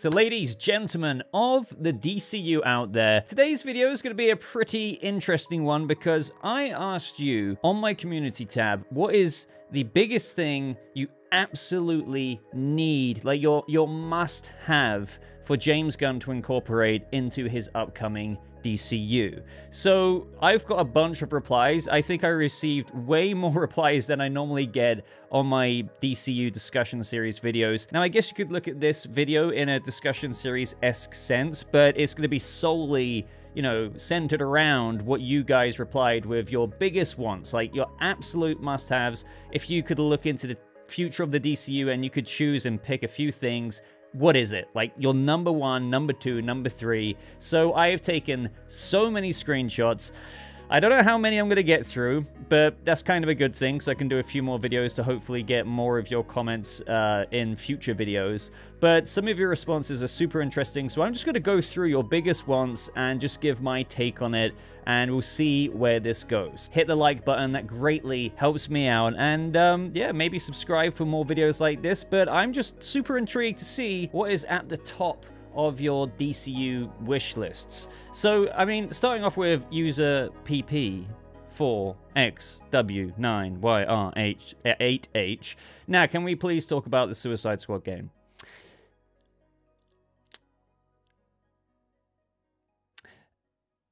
So ladies, gentlemen of the DCU out there, today's video is going to be a pretty interesting one because I asked you on my community tab, what is the biggest thing you absolutely need, like your, your must have for James Gunn to incorporate into his upcoming DCU. So I've got a bunch of replies. I think I received way more replies than I normally get on my DCU discussion series videos. Now, I guess you could look at this video in a discussion series-esque sense, but it's going to be solely you know, centered around what you guys replied with your biggest wants, like your absolute must-haves. If you could look into the future of the DCU and you could choose and pick a few things what is it? Like your number one, number two, number three. So I have taken so many screenshots. I don't know how many I'm going to get through, but that's kind of a good thing, so I can do a few more videos to hopefully get more of your comments uh, in future videos. But some of your responses are super interesting, so I'm just going to go through your biggest ones and just give my take on it, and we'll see where this goes. Hit the like button, that greatly helps me out, and um, yeah, maybe subscribe for more videos like this, but I'm just super intrigued to see what is at the top of your DCU wish lists. So, I mean, starting off with user PP 4XW9YRH8H. Now, can we please talk about the Suicide Squad game?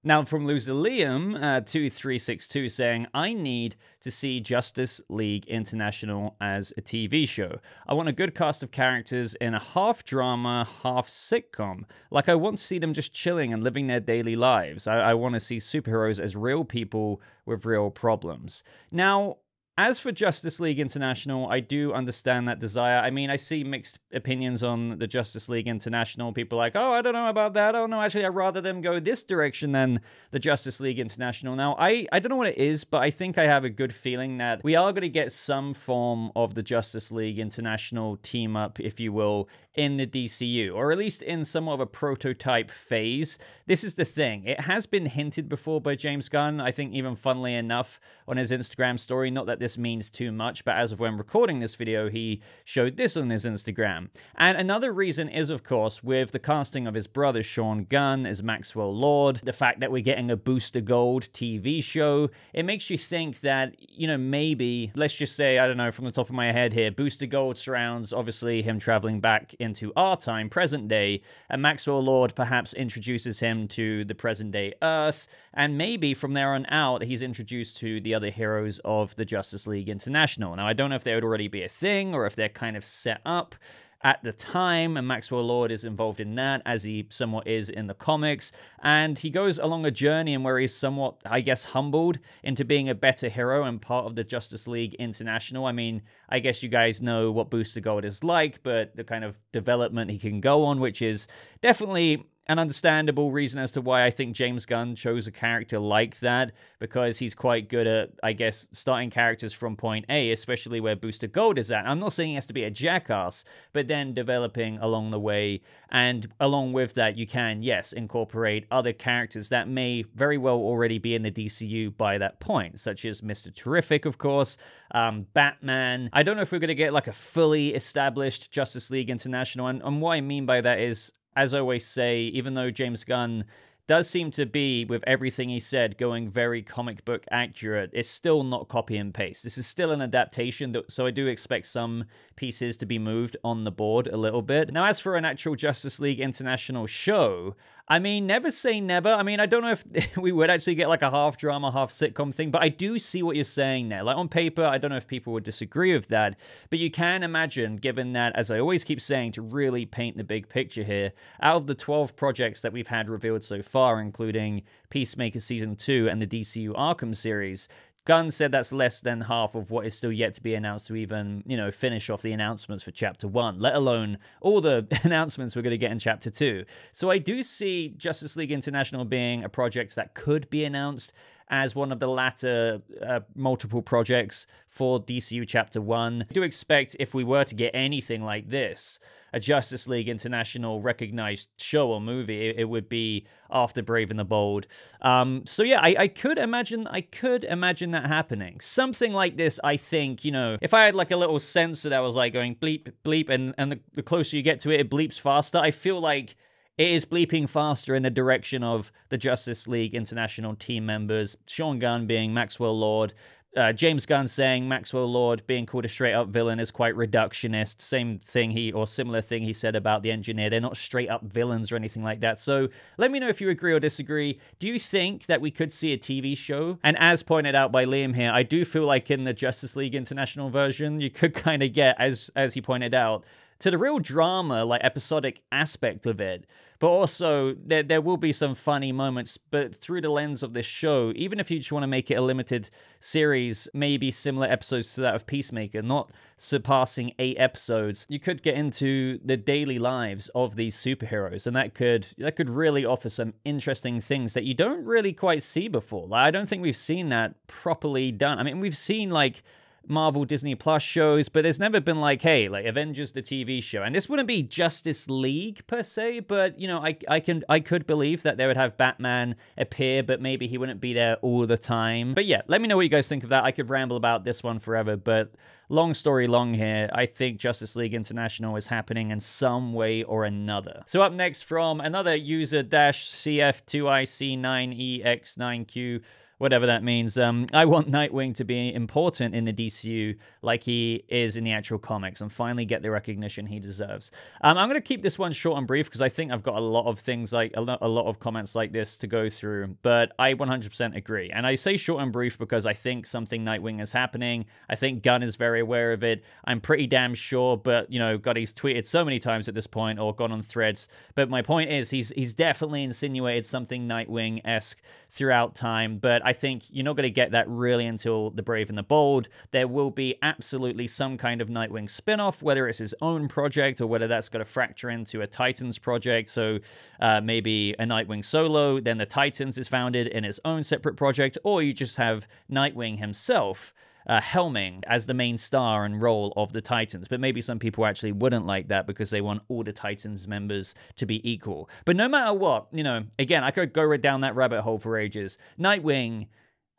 Now, from loser Liam, uh, 2362 saying, I need to see Justice League International as a TV show. I want a good cast of characters in a half drama, half sitcom. Like, I want to see them just chilling and living their daily lives. I, I want to see superheroes as real people with real problems. Now, as for Justice League International, I do understand that desire. I mean, I see mixed opinions on the Justice League International. People like, oh, I don't know about that. Oh, no, actually, I'd rather them go this direction than the Justice League International. Now, I, I don't know what it is, but I think I have a good feeling that we are going to get some form of the Justice League International team up, if you will, in the DCU, or at least in somewhat of a prototype phase. This is the thing. It has been hinted before by James Gunn, I think even funnily enough, on his Instagram story. Not that this means too much, but as of when recording this video, he showed this on his Instagram. And another reason is, of course, with the casting of his brother Sean Gunn as Maxwell Lord, the fact that we're getting a Booster Gold TV show, it makes you think that, you know, maybe, let's just say, I don't know, from the top of my head here, Booster Gold surrounds, obviously, him traveling back into our time, present day, and Maxwell Lord perhaps introduces him to the present day Earth, and maybe from there on out, he's introduced to the other heroes of the Justice League International. Now, I don't know if they would already be a thing or if they're kind of set up at the time, and Maxwell Lord is involved in that, as he somewhat is in the comics. And he goes along a journey and where he's somewhat, I guess, humbled into being a better hero and part of the Justice League International. I mean, I guess you guys know what Booster Gold is like, but the kind of development he can go on, which is definitely an understandable reason as to why I think James Gunn chose a character like that, because he's quite good at, I guess, starting characters from point A, especially where Booster Gold is at. I'm not saying he has to be a jackass, but then developing along the way. And along with that, you can, yes, incorporate other characters that may very well already be in the DCU by that point, such as Mr. Terrific, of course, um, Batman. I don't know if we're going to get like a fully established Justice League International. And, and what I mean by that is as I always say, even though James Gunn does seem to be, with everything he said, going very comic book accurate, it's still not copy and paste. This is still an adaptation, so I do expect some pieces to be moved on the board a little bit. Now, as for an actual Justice League International show, I mean, never say never. I mean, I don't know if we would actually get like a half drama, half sitcom thing, but I do see what you're saying there. Like on paper, I don't know if people would disagree with that, but you can imagine, given that, as I always keep saying, to really paint the big picture here, out of the 12 projects that we've had revealed so far, including Peacemaker Season 2 and the DCU Arkham series, Gunn said that's less than half of what is still yet to be announced to even, you know, finish off the announcements for Chapter 1, let alone all the announcements we're going to get in Chapter 2. So I do see Justice League International being a project that could be announced as one of the latter uh, multiple projects for DCU Chapter 1. I do expect if we were to get anything like this, a Justice League International recognized show or movie, it, it would be after Brave and the Bold. Um, so yeah, I, I could imagine, I could imagine that happening. Something like this, I think, you know, if I had like a little sensor that was like going bleep, bleep, and, and the, the closer you get to it, it bleeps faster, I feel like it is bleeping faster in the direction of the Justice League International team members, Sean Gunn being Maxwell Lord, uh, James Gunn saying Maxwell Lord being called a straight up villain is quite reductionist. Same thing he or similar thing he said about the engineer. They're not straight up villains or anything like that. So let me know if you agree or disagree. Do you think that we could see a TV show? And as pointed out by Liam here, I do feel like in the Justice League International version, you could kind of get, as as he pointed out, to the real drama, like episodic aspect of it. But also, there, there will be some funny moments, but through the lens of this show, even if you just want to make it a limited series, maybe similar episodes to that of Peacemaker, not surpassing eight episodes, you could get into the daily lives of these superheroes, and that could that could really offer some interesting things that you don't really quite see before. Like, I don't think we've seen that properly done. I mean, we've seen like Marvel Disney Plus shows, but there's never been like, hey, like Avengers the TV show. And this wouldn't be Justice League per se, but you know, I I can I could believe that they would have Batman appear, but maybe he wouldn't be there all the time. But yeah, let me know what you guys think of that. I could ramble about this one forever, but long story long here, I think Justice League International is happening in some way or another. So up next from another user dash CF2IC9EX9Q whatever that means. Um, I want Nightwing to be important in the DCU like he is in the actual comics and finally get the recognition he deserves. Um, I'm going to keep this one short and brief because I think I've got a lot of things like a lot, a lot of comments like this to go through, but I 100% agree. And I say short and brief because I think something Nightwing is happening. I think Gunn is very aware of it. I'm pretty damn sure, but you know, God, he's tweeted so many times at this point or gone on threads. But my point is, he's he's definitely insinuated something Nightwing esque throughout time. But I think you're not going to get that really until The Brave and the Bold. There will be absolutely some kind of Nightwing spin off, whether it's his own project or whether that's got to fracture into a Titans project. So uh, maybe a Nightwing solo, then the Titans is founded in its own separate project, or you just have Nightwing himself uh, helming as the main star and role of the Titans. But maybe some people actually wouldn't like that because they want all the Titans members to be equal. But no matter what, you know, again, I could go down that rabbit hole for ages. Nightwing,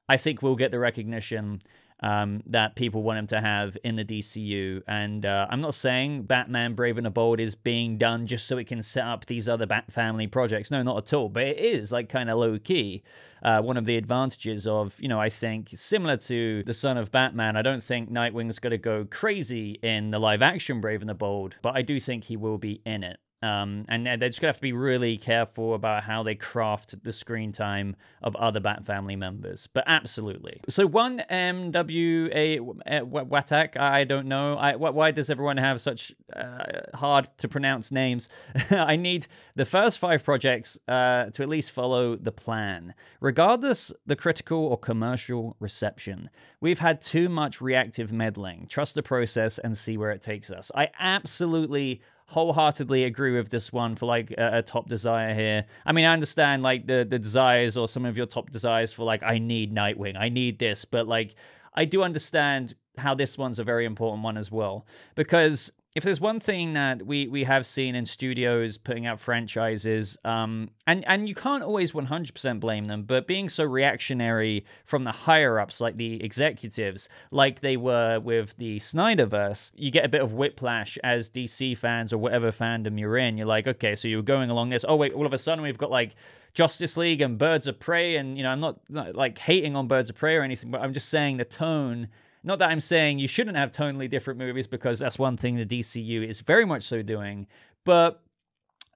I think, will get the recognition um, that people want him to have in the DCU. And uh, I'm not saying Batman Brave and the Bold is being done just so it can set up these other Bat Family projects. No, not at all. But it is like kind of low key. Uh, one of the advantages of, you know, I think similar to the Son of Batman, I don't think Nightwing's going to go crazy in the live action Brave and the Bold, but I do think he will be in it. Um, and they're just gonna have to be really careful about how they craft the screen time of other Bat family members. But absolutely. So one MWA Watak, I don't know. I, why does everyone have such uh, hard to pronounce names? I need the first five projects uh, to at least follow the plan, regardless the critical or commercial reception. We've had too much reactive meddling. Trust the process and see where it takes us. I absolutely wholeheartedly agree with this one for like a, a, top desire here. I mean, I understand like the the desires or some of your top desires for like I need Nightwing, I need this, but like I do understand how this one's a very important one as well because if there's one thing that we we have seen in studios putting out franchises, um, and and you can't always 100% blame them, but being so reactionary from the higher ups, like the executives, like they were with the Snyderverse, you get a bit of whiplash as DC fans or whatever fandom you're in. You're like, okay, so you're going along this. Oh wait, all of a sudden we've got like Justice League and Birds of Prey, and you know I'm not, not like hating on Birds of Prey or anything, but I'm just saying the tone not that I'm saying you shouldn't have tonally different movies because that's one thing the DCU is very much so doing, but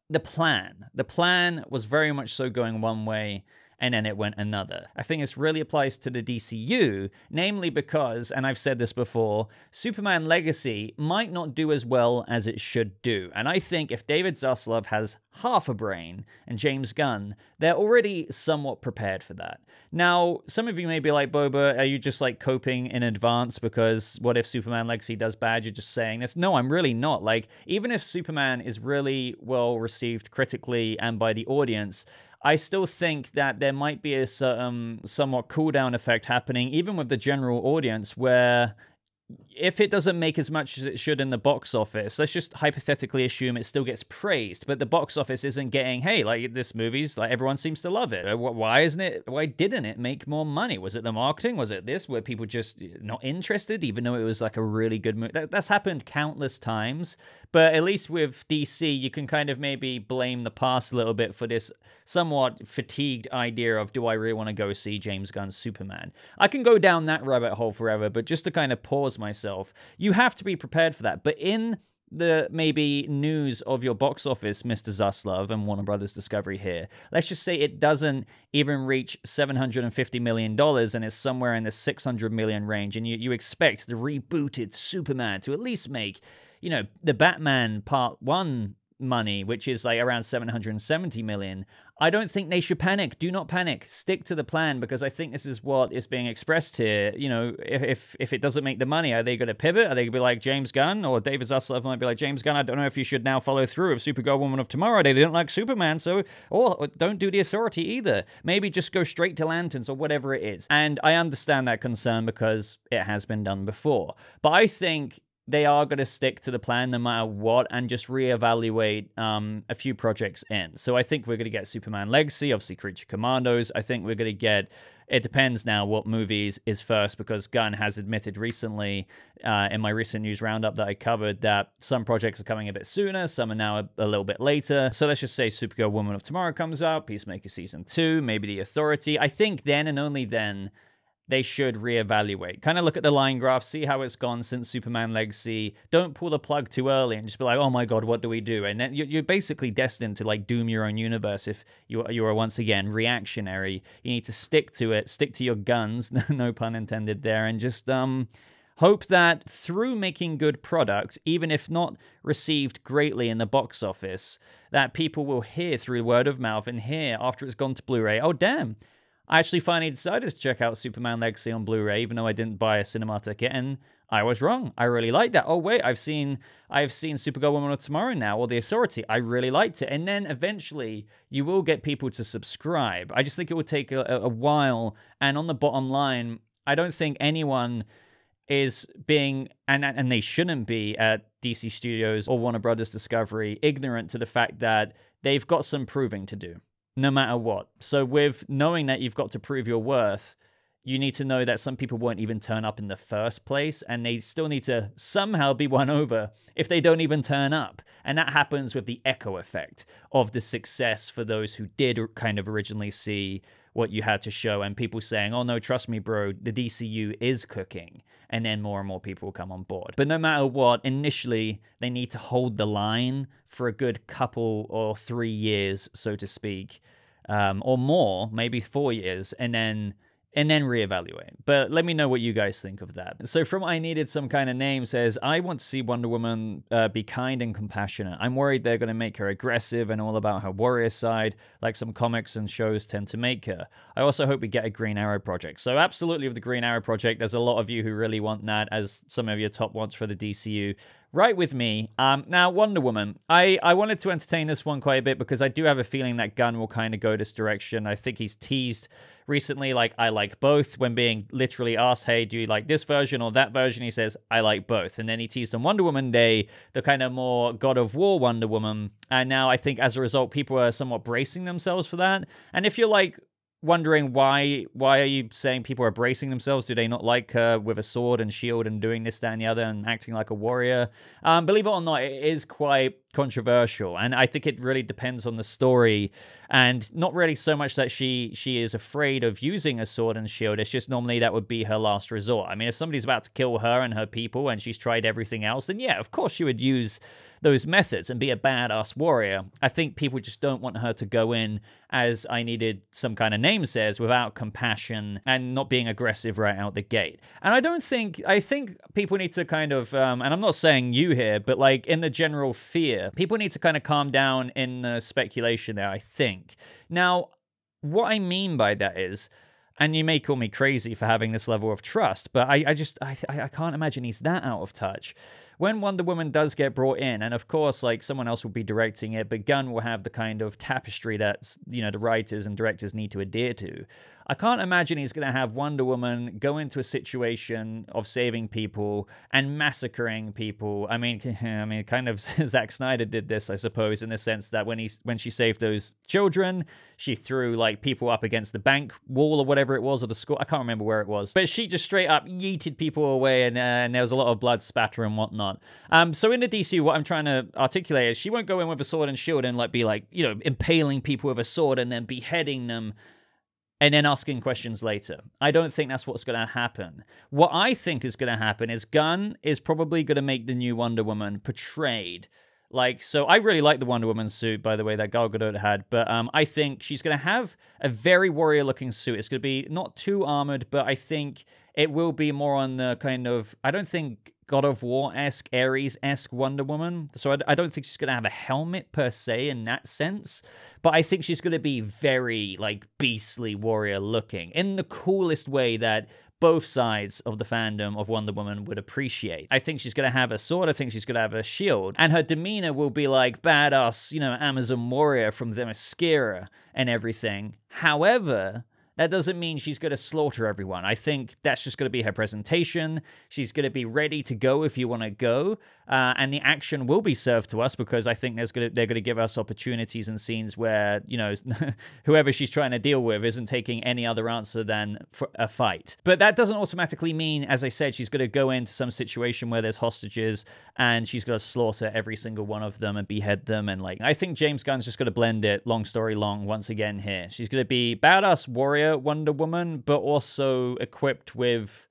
the plan, the plan was very much so going one way and then it went another. I think this really applies to the DCU, namely because, and I've said this before, Superman Legacy might not do as well as it should do. And I think if David Zaslav has half a brain and James Gunn, they're already somewhat prepared for that. Now, some of you may be like, Boba, are you just like coping in advance because what if Superman Legacy does bad? You're just saying this. No, I'm really not. Like, even if Superman is really well received critically and by the audience, I still think that there might be a certain somewhat cool down effect happening, even with the general audience, where if it doesn't make as much as it should in the box office, let's just hypothetically assume it still gets praised, but the box office isn't getting, hey, like this movie's like everyone seems to love it. Why isn't it? Why didn't it make more money? Was it the marketing? Was it this? Were people just not interested, even though it was like a really good movie? That, that's happened countless times, but at least with DC, you can kind of maybe blame the past a little bit for this somewhat fatigued idea of do I really want to go see James Gunn's Superman? I can go down that rabbit hole forever, but just to kind of pause myself, you have to be prepared for that. But in the maybe news of your box office, Mr. Zaslav and Warner Brothers Discovery here. Let's just say it doesn't even reach $750 million and is somewhere in the 600 million range, and you, you expect the rebooted Superman to at least make, you know, the Batman Part 1 money, which is like around 770 million, I don't think they should panic. Do not panic. Stick to the plan because I think this is what is being expressed here. You know, if if it doesn't make the money, are they going to pivot? Are they going to be like James Gunn or David Zaslav might be like James Gunn? I don't know if you should now follow through with Supergirl Woman of Tomorrow. They didn't like Superman, so or don't do the Authority either. Maybe just go straight to Lanterns or whatever it is. And I understand that concern because it has been done before. But I think they are going to stick to the plan no matter what and just reevaluate um, a few projects in. So I think we're going to get Superman Legacy, obviously Creature Commandos. I think we're going to get, it depends now what movies is first because Gunn has admitted recently uh, in my recent news roundup that I covered that some projects are coming a bit sooner, some are now a, a little bit later. So let's just say Supergirl Woman of Tomorrow comes out, Peacemaker Season 2, maybe The Authority. I think then and only then they should reevaluate. Kind of look at the line graph, see how it's gone since Superman Legacy. Don't pull the plug too early and just be like, "Oh my god, what do we do?" And then you're basically destined to like doom your own universe if you you are once again reactionary. You need to stick to it, stick to your guns, no pun intended there, and just um hope that through making good products, even if not received greatly in the box office, that people will hear through word of mouth and hear after it's gone to Blu-ray, "Oh damn." I actually finally decided to check out Superman Legacy on Blu-ray, even though I didn't buy a cinema ticket, and I was wrong. I really liked that. Oh wait, I've seen I've seen Supergirl Woman of Tomorrow now, or The Authority. I really liked it, and then eventually you will get people to subscribe. I just think it will take a, a while, and on the bottom line, I don't think anyone is being and and they shouldn't be at DC Studios or Warner Brothers Discovery ignorant to the fact that they've got some proving to do no matter what. So, with knowing that you've got to prove your worth, you need to know that some people won't even turn up in the first place and they still need to somehow be won over if they don't even turn up. And that happens with the echo effect of the success for those who did kind of originally see what you had to show and people saying, oh no, trust me, bro, the DCU is cooking. And then more and more people come on board. But no matter what, initially, they need to hold the line for a good couple or three years, so to speak, um, or more, maybe four years. And then and then reevaluate. But let me know what you guys think of that. So from I needed some kind of name says I want to see Wonder Woman uh, be kind and compassionate. I'm worried they're going to make her aggressive and all about her warrior side, like some comics and shows tend to make her. I also hope we get a Green Arrow project. So absolutely with the Green Arrow project, there's a lot of you who really want that as some of your top wants for the DCU right with me. Um, now, Wonder Woman. I, I wanted to entertain this one quite a bit because I do have a feeling that Gunn will kind of go this direction. I think he's teased recently, like, I like both, when being literally asked, hey, do you like this version or that version? He says, I like both. And then he teased on Wonder Woman Day, the kind of more God of War Wonder Woman. And now I think as a result, people are somewhat bracing themselves for that. And if you're like, wondering why why are you saying people are bracing themselves? Do they not like her with a sword and shield and doing this, that, and the other and acting like a warrior? Um, believe it or not, it is quite controversial and i think it really depends on the story and not really so much that she she is afraid of using a sword and shield it's just normally that would be her last resort i mean if somebody's about to kill her and her people and she's tried everything else then yeah of course she would use those methods and be a badass warrior i think people just don't want her to go in as i needed some kind of name says without compassion and not being aggressive right out the gate and i don't think i think people need to kind of um, and i'm not saying you here but like in the general fear People need to kind of calm down in the speculation there, I think. Now, what I mean by that is, and you may call me crazy for having this level of trust, but I, I just I, I can't imagine he's that out of touch. When Wonder Woman does get brought in, and of course, like someone else will be directing it, but Gunn will have the kind of tapestry that you know the writers and directors need to adhere to. I can't imagine he's going to have Wonder Woman go into a situation of saving people and massacring people. I mean, I mean, kind of Zack Snyder did this, I suppose, in the sense that when he when she saved those children, she threw like people up against the bank wall or whatever it was, or the school. I can't remember where it was, but she just straight up yeeted people away, and, uh, and there was a lot of blood spatter and whatnot. Um, so in the DC, what I'm trying to articulate is she won't go in with a sword and shield and like be like you know impaling people with a sword and then beheading them and then asking questions later. I don't think that's what's going to happen. What I think is going to happen is Gunn is probably going to make the new Wonder Woman portrayed like so I really like the Wonder Woman suit by the way that Gal Gadot had, but um I think she's going to have a very warrior looking suit. It's going to be not too armored, but I think it will be more on the kind of I don't think God of War esque, Ares esque Wonder Woman. So I, I, don't think she's going to have a helmet per se in that sense, but I think she's going to be very like beastly warrior looking in the coolest way that both sides of the fandom of Wonder Woman would appreciate. I think she's going to have a sword, I think she's going to have a shield, and her demeanor will be like badass, you know, Amazon warrior from the Themyscira and everything. However, that doesn't mean she's going to slaughter everyone. I think that's just going to be her presentation. She's going to be ready to go if you want to go, uh, and the action will be served to us because I think there's going to, they're going to give us opportunities and scenes where you know whoever she's trying to deal with isn't taking any other answer than a fight. But that doesn't automatically mean, as I said, she's going to go into some situation where there's hostages and she's going to slaughter every single one of them and behead them. And like, I think James Gunn's just going to blend it. Long story long, once again here, she's going to be badass warrior Wonder Woman, but also equipped with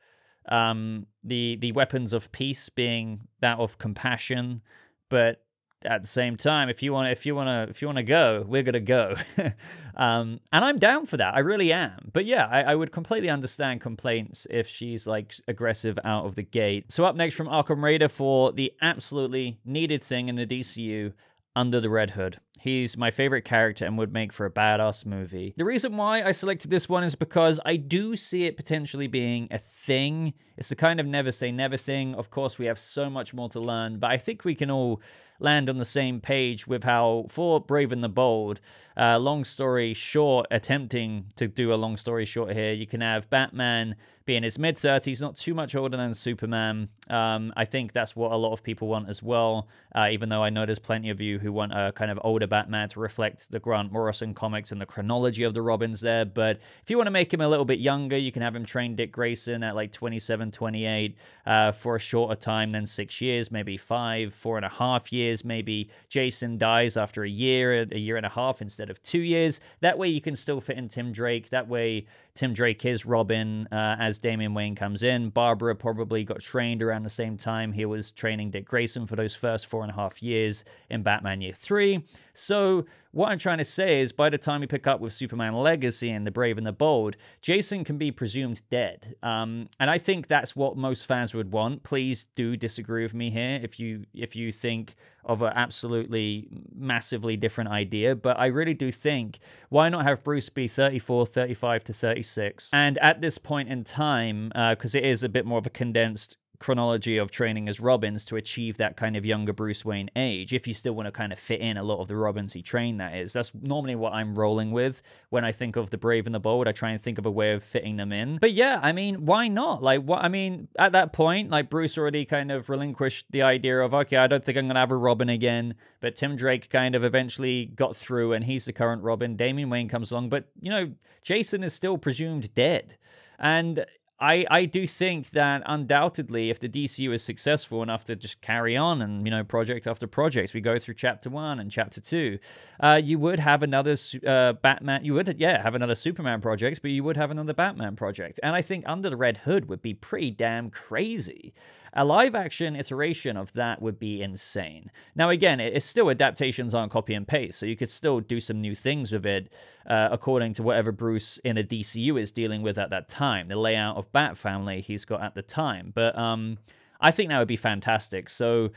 um, the the weapons of peace being that of compassion, but at the same time, if you want, if you want to, if you want to go, we're gonna go, um, and I'm down for that. I really am. But yeah, I, I, would completely understand complaints if she's like aggressive out of the gate. So up next from Arkham Raider for the absolutely needed thing in the DCU, Under the Red Hood. He's my favorite character and would make for a badass movie. The reason why I selected this one is because I do see it potentially being a thing. It's the kind of never say never thing. Of course, we have so much more to learn, but I think we can all land on the same page with how, for Brave and the Bold, uh, long story short, attempting to do a long story short here, you can have Batman be in his mid 30s, not too much older than Superman. Um, I think that's what a lot of people want as well, uh, even though I know there's plenty of you who want a kind of older Batman to reflect the Grant Morrison comics and the chronology of the Robins there. But if you want to make him a little bit younger, you can have him train Dick Grayson at like 27, 28 uh, for a shorter time than six years, maybe five, four and a half years. Maybe Jason dies after a year, a year and a half instead of two years. That way you can still fit in Tim Drake. That way Tim Drake is Robin uh, as Damian Wayne comes in. Barbara probably got trained around the same time he was training Dick Grayson for those first four and a half years in Batman Year 3. So what I'm trying to say is by the time we pick up with Superman Legacy and The Brave and the Bold, Jason can be presumed dead. Um, and I think that's what most fans would want. Please do disagree with me here if you if you think of an absolutely massively different idea. But I really do think why not have Bruce be 34, 35 to 36? And at this point in time, because uh, it is a bit more of a condensed chronology of training as Robins to achieve that kind of younger Bruce Wayne age. If you still want to kind of fit in a lot of the Robins he trained, that is. That's normally what I'm rolling with when I think of the Brave and the Bold. I try and think of a way of fitting them in. But yeah, I mean, why not? Like, what? I mean, at that point, like Bruce already kind of relinquished the idea of okay, I don't think I'm gonna have a Robin again. But Tim Drake kind of eventually got through, and he's the current Robin. Damian Wayne comes along, but you know, Jason is still presumed dead. And I, I do think that undoubtedly, if the DCU is successful enough to just carry on and, you know, project after project, we go through chapter one and chapter two, uh, you would have another uh, Batman, you would, yeah, have another Superman project, but you would have another Batman project. And I think Under the Red Hood would be pretty damn crazy. A live action iteration of that would be insane. Now, again, it's still adaptations on copy and paste, so you could still do some new things with it uh, according to whatever Bruce in the DCU is dealing with at that time, the layout of Bat Family he's got at the time. But um, I think that would be fantastic. So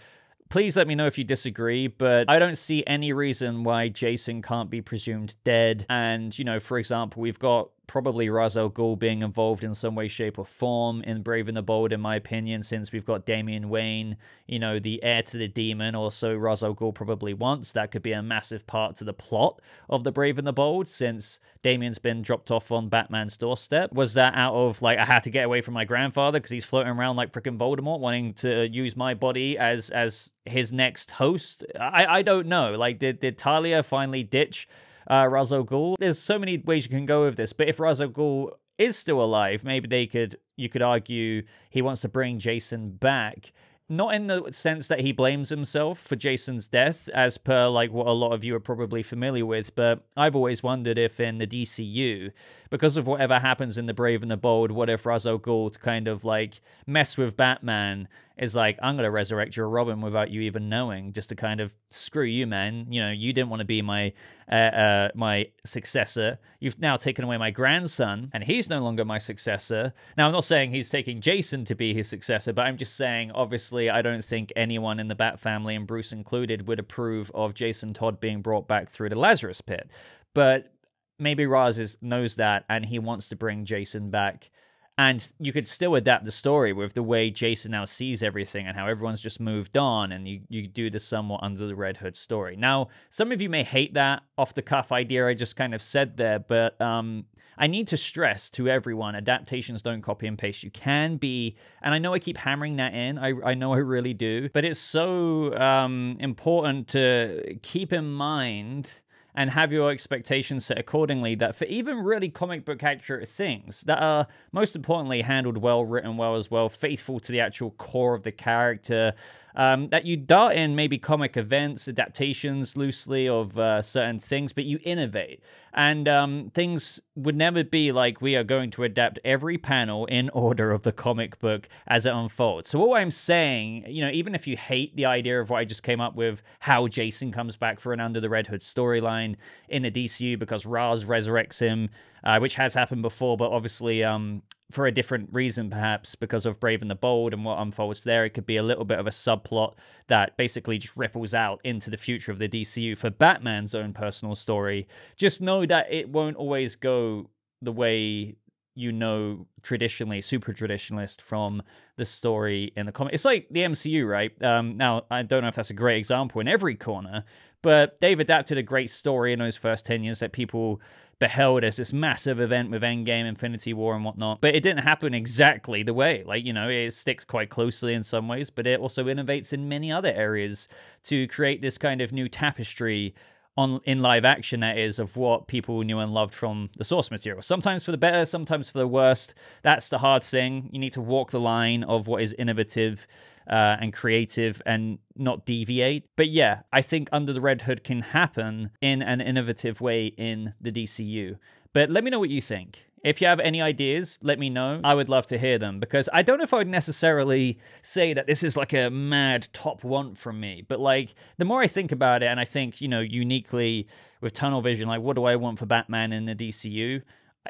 please let me know if you disagree, but I don't see any reason why Jason can't be presumed dead. And, you know, for example, we've got probably Ra's al Ghul being involved in some way, shape, or form in Brave and the Bold, in my opinion, since we've got Damian Wayne, you know, the heir to the demon, or so Ra's al Ghul probably wants. That could be a massive part to the plot of the Brave and the Bold, since Damian's been dropped off on Batman's doorstep. Was that out of like I had to get away from my grandfather because he's floating around like freaking Voldemort, wanting to use my body as as his next host? I I don't know. Like, did did Talia finally ditch? Uh, Ra's al Ghul. There's so many ways you can go with this, but if Ra's al Ghul is still alive, maybe they could you could argue he wants to bring Jason back. Not in the sense that he blames himself for Jason's death, as per like what a lot of you are probably familiar with, but I've always wondered if in the DCU, because of whatever happens in The Brave and the Bold, what if Ra's al Ghul kind of like mess with Batman is like, I'm going to resurrect your Robin without you even knowing, just to kind of screw you, man. You know, you didn't want to be my uh, uh, my successor. You've now taken away my grandson, and he's no longer my successor. Now, I'm not saying he's taking Jason to be his successor, but I'm just saying, obviously, I don't think anyone in the Bat family, and Bruce included, would approve of Jason Todd being brought back through the Lazarus pit. But maybe Ra's is, knows that, and he wants to bring Jason back and you could still adapt the story with the way Jason now sees everything and how everyone's just moved on, and you, you do the somewhat under the Red Hood story. Now, some of you may hate that off the cuff idea I just kind of said there, but um, I need to stress to everyone adaptations don't copy and paste. You can be, and I know I keep hammering that in, I, I know I really do, but it's so um, important to keep in mind and have your expectations set accordingly that for even really comic book accurate things that are most importantly handled well, written well as well, faithful to the actual core of the character, um, that you dart in maybe comic events, adaptations loosely of uh, certain things, but you innovate. And um, things would never be like we are going to adapt every panel in order of the comic book as it unfolds. So, what I'm saying, you know, even if you hate the idea of what I just came up with, how Jason comes back for an Under the Red Hood storyline in the DCU because Ra's resurrects him, uh, which has happened before, but obviously um, for a different reason, perhaps because of Brave and the Bold and what unfolds there. It could be a little bit of a subplot that basically just ripples out into the future of the DCU for Batman's own personal story. Just know that it won't always go the way you know traditionally, super traditionalist from the story in the comic. It's like the MCU, right? Um, now, I don't know if that's a great example in every corner, but they've adapted a great story in those first 10 years that people beheld as this massive event with Endgame, Infinity War, and whatnot. But it didn't happen exactly the way. Like, you know, it sticks quite closely in some ways, but it also innovates in many other areas to create this kind of new tapestry on in live action that is of what people knew and loved from the source material. Sometimes for the better, sometimes for the worst. That's the hard thing. You need to walk the line of what is innovative uh, and creative and not deviate. But yeah, I think Under the Red Hood can happen in an innovative way in the DCU. But let me know what you think. If you have any ideas, let me know. I would love to hear them because I don't know if I would necessarily say that this is like a mad top want from me, but like the more I think about it and I think, you know, uniquely with tunnel vision, like what do I want for Batman in the DCU?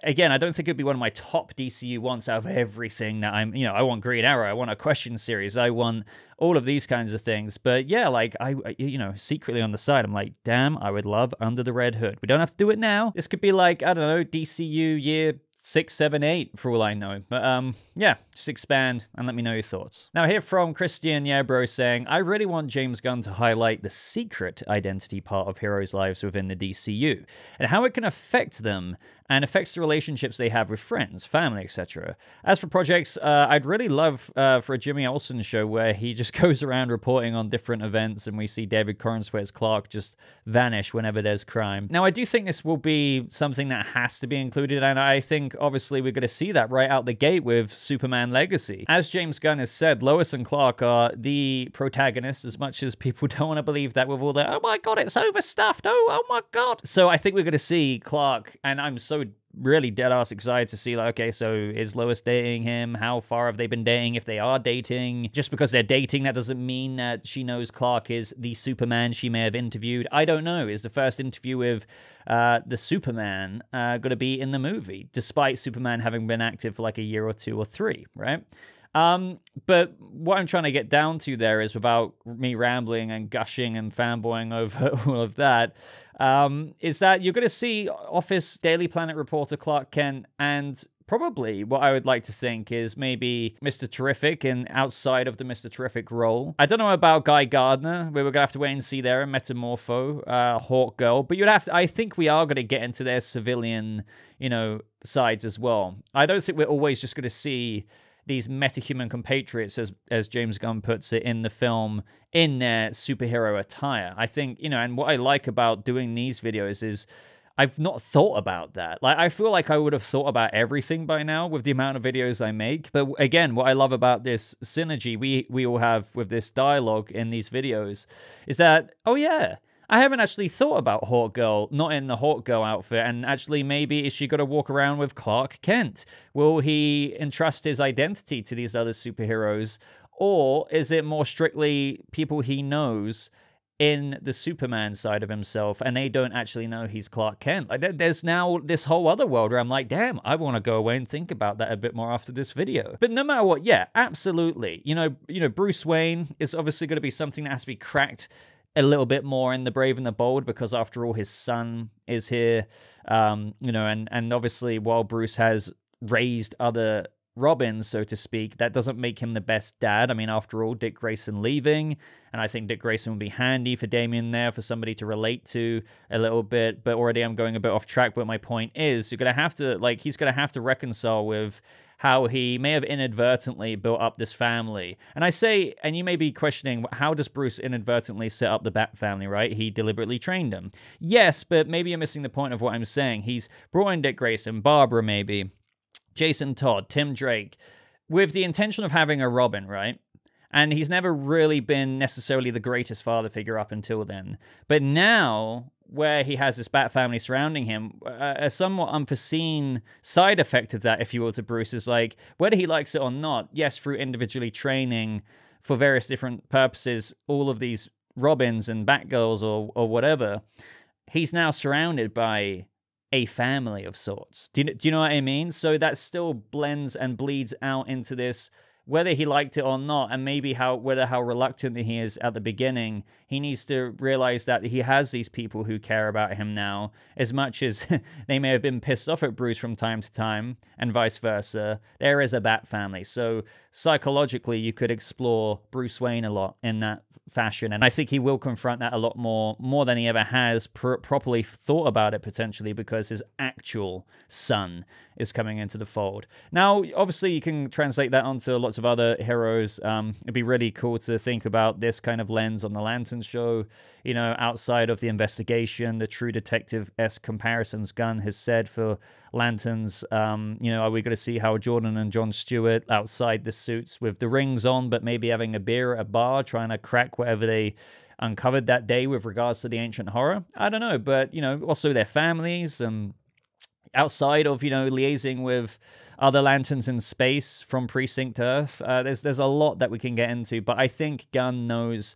Again, I don't think it'd be one of my top DCU wants out of everything that I'm, you know, I want Green Arrow, I want a question series, I want all of these kinds of things. But yeah, like I, you know, secretly on the side, I'm like, damn, I would love Under the Red Hood. We don't have to do it now. This could be like, I don't know, DCU year six, seven, eight, for all I know. But um, yeah, just expand and let me know your thoughts. Now, here from Christian Yabro saying, I really want James Gunn to highlight the secret identity part of heroes' lives within the DCU and how it can affect them and affects the relationships they have with friends, family, etc. As for projects, uh, I'd really love uh, for a Jimmy Olsen show where he just goes around reporting on different events and we see David Corenswet's Clark just vanish whenever there's crime. Now, I do think this will be something that has to be included, and I think obviously we're going to see that right out the gate with Superman Legacy. As James Gunn has said, Lois and Clark are the protagonists, as much as people don't want to believe that with all that, oh my god, it's overstuffed, oh, oh my god. So I think we're going to see Clark, and I'm so really dead ass excited to see like okay so is lois dating him? How far have they been dating if they are dating? Just because they're dating that doesn't mean that she knows clark is the superman she may have interviewed. I don't know. Is the first interview with uh, the superman uh, going to be in the movie despite superman having been active for like a year or two or three right Um, but what I'm trying to get down to there is without me rambling and gushing and fanboying over all of that, um, is that you're going to see Office Daily Planet reporter Clark Kent and probably what I would like to think is maybe Mr. Terrific and outside of the Mr. Terrific role. I don't know about Guy Gardner. We were gonna have to wait and see there. A metamorpho, uh, Hawk Girl, but you'd have to. I think we are gonna get into their civilian, you know, sides as well. I don't think we're always just gonna see these metahuman compatriots, as as James Gunn puts it in the film, in their superhero attire. I think you know, and what I like about doing these videos is I've not thought about that. Like I feel like I would have thought about everything by now with the amount of videos I make. But again, what I love about this synergy we we all have with this dialogue in these videos is that oh yeah, I haven't actually thought about Hawk Girl, not in the Hawk Girl outfit, and actually maybe is she going to walk around with Clark Kent? Will he entrust his identity to these other superheroes? Or is it more strictly people he knows in the Superman side of himself, and they don't actually know he's Clark Kent. Like, there's now this whole other world where I'm like, damn, I want to go away and think about that a bit more after this video. But no matter what, yeah, absolutely. You know, you know, Bruce Wayne is obviously going to be something that has to be cracked a little bit more in the Brave and the Bold because after all, his son is here. Um, you know, and and obviously, while Bruce has raised other robins so to speak, that doesn't make him the best dad. I mean, after all, Dick Grayson leaving, and I think Dick Grayson would be handy for Damian there for somebody to relate to a little bit. But already I'm going a bit off track. But my point is, you're gonna have to like he's gonna have to reconcile with how he may have inadvertently built up this family. And I say, and you may be questioning, how does Bruce inadvertently set up the Bat family, right? He deliberately trained them. Yes, but maybe you're missing the point of what I'm saying. He's brought in Dick Grayson, Barbara, maybe. Jason Todd, Tim Drake, with the intention of having a Robin, right? And he's never really been necessarily the greatest father figure up until then. But now, where he has this Bat family surrounding him, a somewhat unforeseen side effect of that, if you will, to Bruce is like, whether he likes it or not, yes, through individually training for various different purposes, all of these Robins and Batgirls or, or whatever, he's now surrounded by a family of sorts. Do you, do you know what I mean? So that still blends and bleeds out into this whether he liked it or not, and maybe how whether how reluctant he is at the beginning, he needs to realize that he has these people who care about him now, as much as they may have been pissed off at Bruce from time to time, and vice versa. There is a Bat family, so psychologically, you could explore Bruce Wayne a lot in that fashion, and I think he will confront that a lot more, more than he ever has pr- properly thought about it potentially, because his actual son is coming into the fold. Now, obviously, you can translate that onto lots of other heroes. Um, it'd be really cool to think about this kind of lens on the Lantern show. You know, outside of the investigation, the true detective s comparisons Gunn has said for lanterns. Um, you know, are we going to see Hal Jordan and John Stewart outside the suits with the rings on, but maybe having a beer at a bar, trying to crack whatever they uncovered that day with regards to the ancient horror? I don't know, but you know, also their families and outside of you know liaising with other lanterns in space from Precinct Earth. Uh, there's there's a lot that we can get into, but I think Gunn knows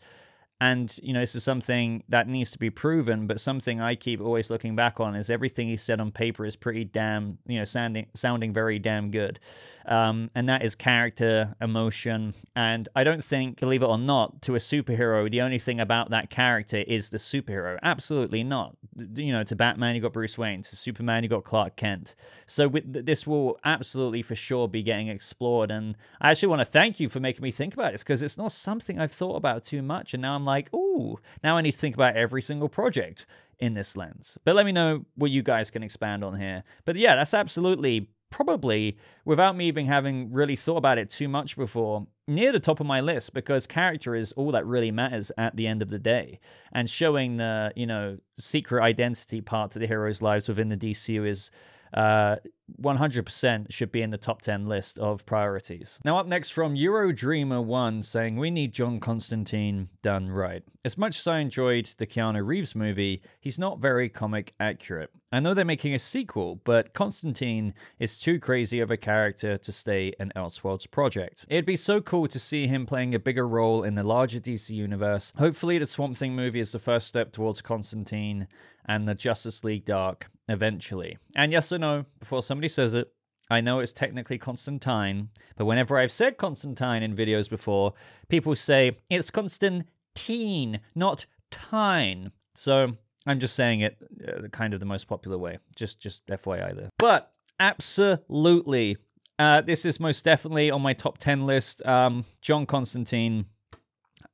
and, you know, this is something that needs to be proven, but something I keep always looking back on is everything he said on paper is pretty damn, you know, sounding, sounding very damn good. Um, and that is character, emotion. And I don't think, believe it or not, to a superhero, the only thing about that character is the superhero. Absolutely not. You know, to Batman, you got Bruce Wayne. To Superman, you got Clark Kent. So with, this will absolutely for sure be getting explored. And I actually want to thank you for making me think about this because it's not something I've thought about too much. And now I'm like, ooh, now I need to think about every single project in this lens. But let me know what you guys can expand on here. But yeah, that's absolutely probably without me even having really thought about it too much before near the top of my list because character is all that really matters at the end of the day and showing the you know secret identity part to the heroes lives within the dcu is uh, 100% should be in the top 10 list of priorities. Now, up next from Eurodreamer1 saying, We need John Constantine done right. As much as I enjoyed the Keanu Reeves movie, he's not very comic accurate. I know they're making a sequel, but Constantine is too crazy of a character to stay an Elseworlds project. It'd be so cool to see him playing a bigger role in the larger DC universe. Hopefully, the Swamp Thing movie is the first step towards Constantine and the Justice League Dark eventually. And yes or no, before somebody says it, I know it's technically Constantine, but whenever I've said Constantine in videos before, people say it's Constantine, not Tine. So I'm just saying it uh, kind of the most popular way. Just just FYI there. But absolutely, uh, this is most definitely on my top 10 list. Um, John Constantine,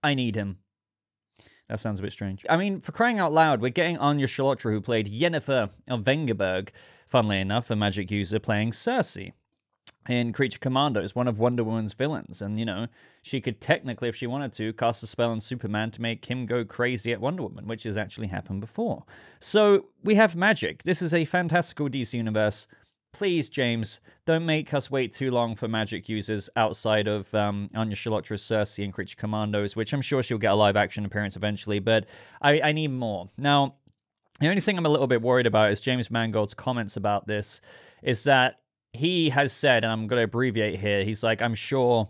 I need him. That sounds a bit strange. I mean, for crying out loud, we're getting Anya Chalotra, who played Yennefer of Vengerberg, funnily enough, a magic user, playing Circe in Creature Commando Commandos, one of Wonder Woman's villains. And, you know, she could technically, if she wanted to, cast a spell on Superman to make him go crazy at Wonder Woman, which has actually happened before. So we have magic. This is a fantastical DC universe. Please, James, don't make us wait too long for magic users outside of um, Anya Chalotra's Circe and Creature Commandos, which I'm sure she'll get a live action appearance eventually, but I, I need more. Now, the only thing I'm a little bit worried about is James Mangold's comments about this, is that he has said, and I'm going to abbreviate here, he's like, I'm sure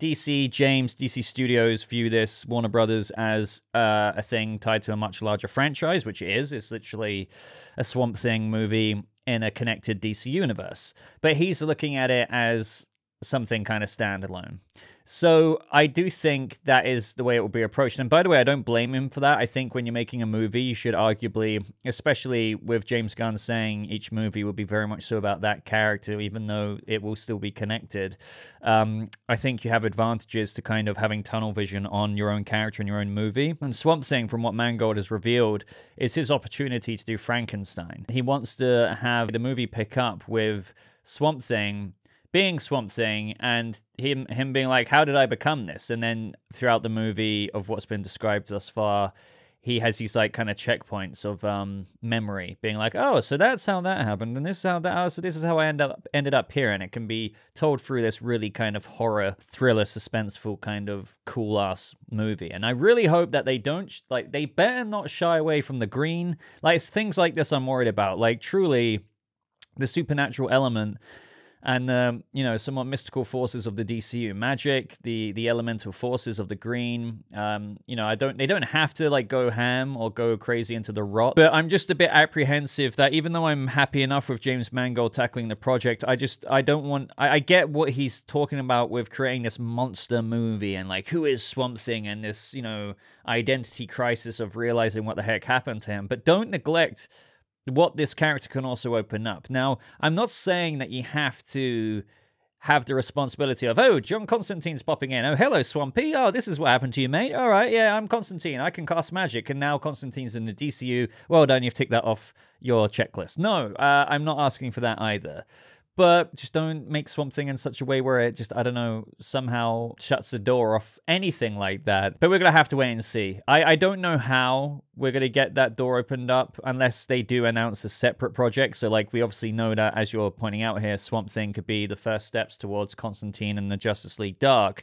DC, James, DC Studios view this, Warner Brothers, as uh, a thing tied to a much larger franchise, which it is. It's literally a Swamp Thing movie in a connected DC universe. But he's looking at it as something kind of standalone. So I do think that is the way it will be approached. And by the way, I don't blame him for that. I think when you're making a movie, you should arguably, especially with James Gunn saying each movie will be very much so about that character, even though it will still be connected. Um, I think you have advantages to kind of having tunnel vision on your own character in your own movie. And Swamp Thing, from what Mangold has revealed, is his opportunity to do Frankenstein. He wants to have the movie pick up with Swamp Thing being Swamp Thing and him him being like, "How did I become this?" And then throughout the movie of what's been described thus far, he has these like kind of checkpoints of um memory, being like, "Oh, so that's how that happened, and this is how that. Oh, so this is how I end up ended up here." And it can be told through this really kind of horror, thriller, suspenseful kind of cool ass movie. And I really hope that they don't like they better not shy away from the green. Like things like this, I'm worried about. Like truly, the supernatural element and um, you know somewhat mystical forces of the DCU magic, the the elemental forces of the green. Um, you know, I don't they don't have to like go ham or go crazy into the rot, but I'm just a bit apprehensive that even though I'm happy enough with James Mangold tackling the project, I just I don't want I, I get what he's talking about with creating this monster movie and like who is Swamp Thing and this you know identity crisis of realizing what the heck happened to him, but don't neglect what this character can also open up. Now, I'm not saying that you have to have the responsibility of, oh, John Constantine's popping in. Oh, hello, Swampy. Oh, this is what happened to you, mate. All right, yeah, I'm Constantine. I can cast magic, and now Constantine's in the DCU. Well done, you've ticked that off your checklist. No, uh, I'm not asking for that either but just don't make Swamp Thing in such a way where it just, I don't know, somehow shuts the door off anything like that. But we're going to have to wait and see. I, I don't know how we're going to get that door opened up unless they do announce a separate project. So, like, we obviously know that, as you're pointing out here, Swamp Thing could be the first steps towards Constantine and the Justice League Dark.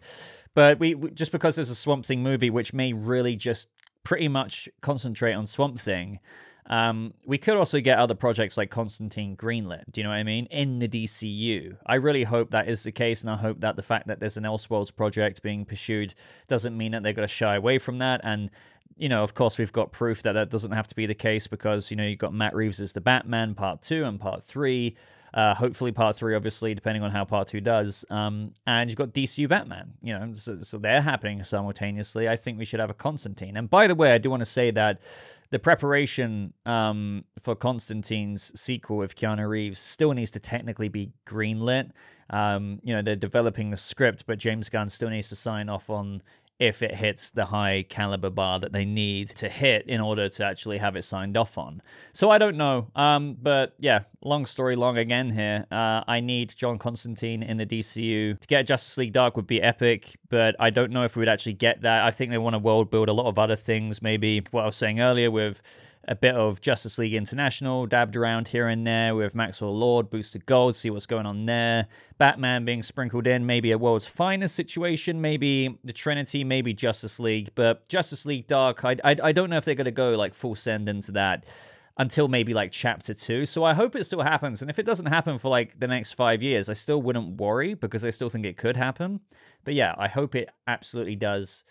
But we just because there's a Swamp Thing movie, which may really just pretty much concentrate on Swamp Thing um, we could also get other projects like Constantine greenlit, do you know what I mean, in the DCU. I really hope that is the case, and I hope that the fact that there's an Elseworlds project being pursued doesn't mean that they're going to shy away from that. And, you know, of course, we've got proof that that doesn't have to be the case because, you know, you've got Matt Reeves as the Batman, part two and part three. Uh, hopefully, part three, obviously, depending on how part two does. Um, and you've got DCU Batman, you know, so, so they're happening simultaneously. I think we should have a Constantine. And by the way, I do want to say that the preparation um, for Constantine's sequel with Keanu Reeves still needs to technically be greenlit. Um, you know, they're developing the script, but James Gunn still needs to sign off on if it hits the high caliber bar that they need to hit in order to actually have it signed off on. So I don't know. Um, but yeah, long story long again here. Uh, I need John Constantine in the DCU. To get Justice League Dark would be epic, but I don't know if we would actually get that. I think they want to world build a lot of other things. Maybe what I was saying earlier with a bit of Justice League International dabbed around here and there with Maxwell Lord, Booster Gold, see what's going on there. Batman being sprinkled in, maybe a World's Finest situation, maybe the Trinity, maybe Justice League. But Justice League Dark, I, I, I don't know if they're going to go like full send into that until maybe like chapter two. So I hope it still happens. And if it doesn't happen for like the next five years, I still wouldn't worry because I still think it could happen. But yeah, I hope it absolutely does